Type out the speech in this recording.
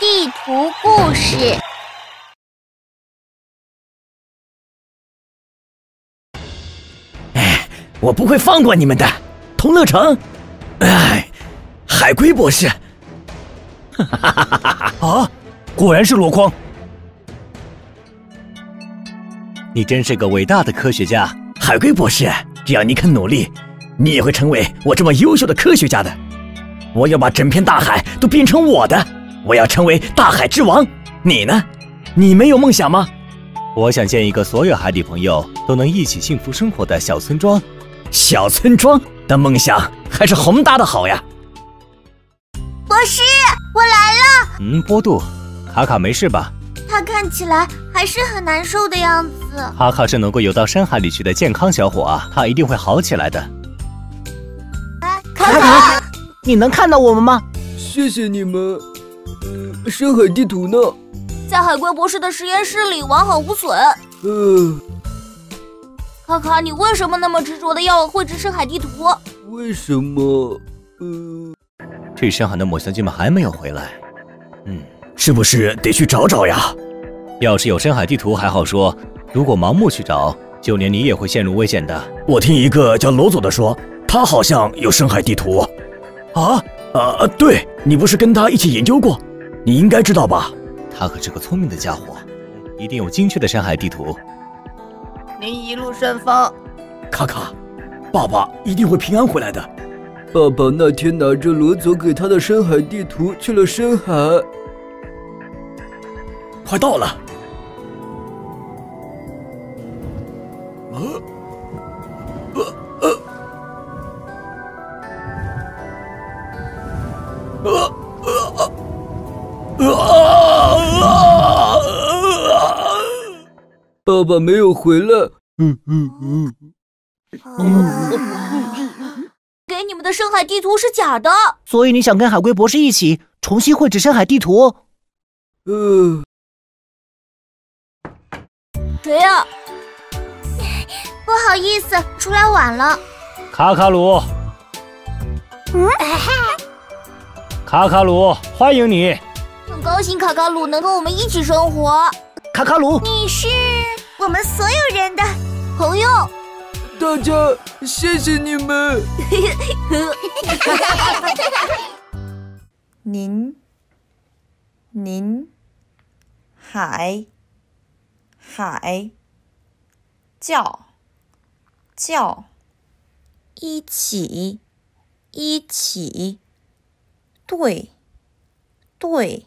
地图故事。哎，我不会放过你们的，同乐城。哎，海龟博士。哈哈哈哈哈！啊，果然是箩筐。你真是个伟大的科学家，海龟博士。只要你肯努力，你也会成为我这么优秀的科学家的。我要把整片大海都变成我的，我要成为大海之王。你呢？你没有梦想吗？我想建一个所有海底朋友都能一起幸福生活的小村庄。小村庄的梦想还是宏大的好呀。博士，我来了。嗯，波度，卡卡没事吧？他看起来还是很难受的样子。卡卡是能够游到深海里去的健康小伙啊，他一定会好起来的。卡卡，你能看到我们吗？谢谢你们。呃，深海地图呢？在海龟博士的实验室里完好无损。嗯。卡卡，你为什么那么执着的要绘制深海地图？为什么？呃，这深海的抹香鲸们还没有回来。嗯，是不是得去找找呀？要是有深海地图还好说。如果盲目去找，就连你也会陷入危险的。我听一个叫罗佐的说，他好像有深海地图。啊啊！对你不是跟他一起研究过？你应该知道吧？他可是个聪明的家伙，一定有精确的山海地图。您一路顺风，卡卡，爸爸一定会平安回来的。爸爸那天拿着罗佐给他的深海地图去了深海。快到了。爸爸没有回来。嗯嗯嗯。给你们的深海地图是假的，所以你想跟海龟博士一起重新绘制深海地图？嗯。谁呀？不好意思，出来晚了。卡卡鲁。嗯。卡卡鲁，欢迎你。很高兴卡卡鲁能和我们一起生活。卡卡鲁，你是我们所有人的朋友。大家谢谢你们。您，您，海，海，叫，叫，一起，一起，对，对。